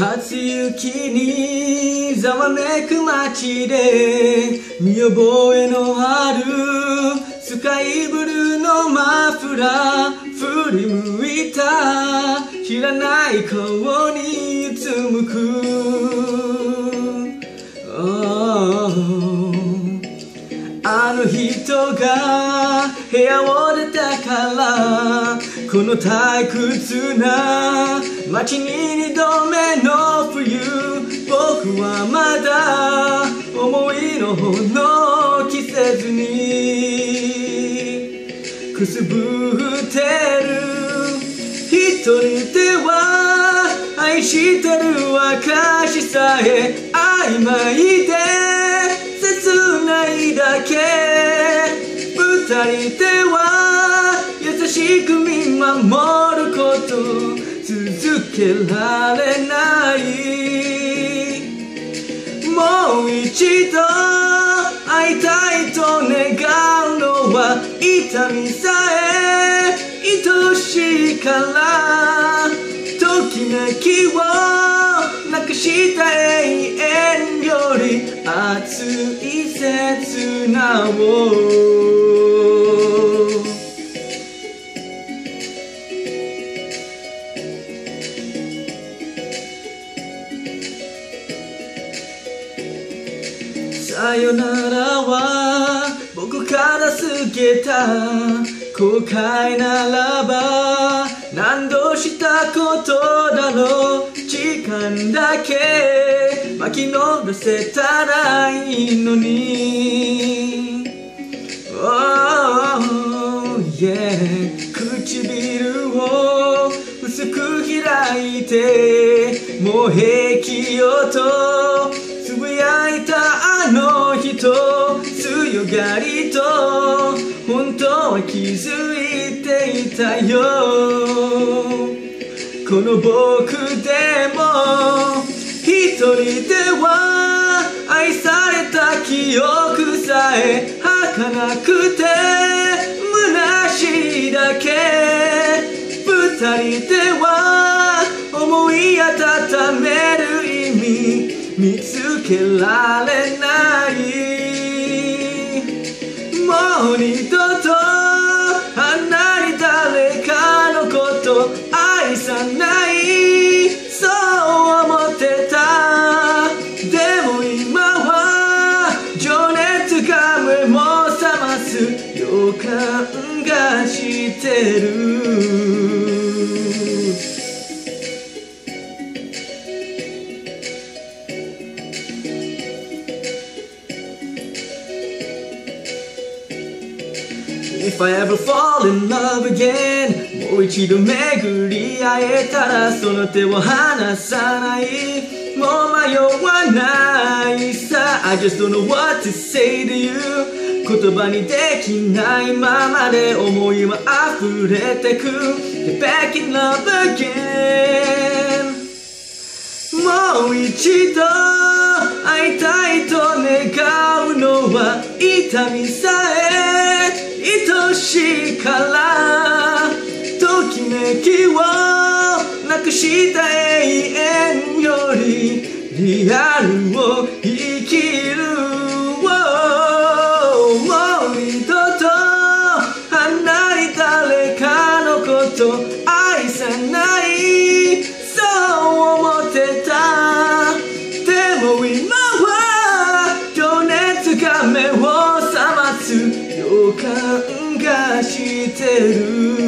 初雪にざわめく街で見覚えのあるスカイブルーのマフラー振り向いた知らない顔にうつむく、oh あの人が部屋を出たからこの退屈な街に二度目の冬僕はまだ思いのほの着せずにくすぶってる。一人では愛してる証さえ曖昧で切ないだけ。二人では優しく見守ること続けられないもう一度会いたいと願うのは痛みさえ愛しいからときめきをなくした永遠より熱い切なをさよならは僕から過げた後悔ならば何度したことだろう時間だけ巻き乗らせたらいいのに Oh yeah. 唇を薄く開いてもう平気よと気づいていたよ。この僕でも一人では愛された記憶さえ儚くて虚しいだけ。二人では思い温める意味見つけられない。もう覚ます予感がしてる If I ever fall in love again もう一度巡り会えたらその手を離さないもう迷わないさ I just don't know what to say to you 言葉にできないままで思いは溢れてく。Get back in love again もう一度会いたいと願うのは痛みさえ愛しいからときめきをなくした永遠よりリアルを生きるる